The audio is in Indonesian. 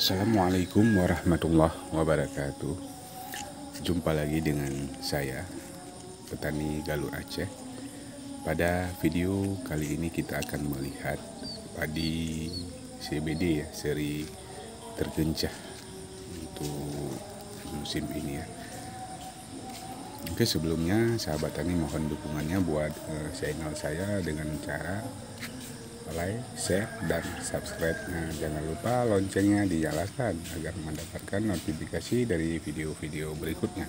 Assalamualaikum warahmatullahi wabarakatuh. Jumpa lagi dengan saya Petani Galur Aceh. Pada video kali ini kita akan melihat Padi CBD ya Seri tergencah Untuk musim ini ya. Oke sebelumnya sahabat tani mohon dukungannya buat uh, channel saya dengan cara like, share, dan subscribe. Nah, jangan lupa loncengnya dinyalakan agar mendapatkan notifikasi dari video-video berikutnya.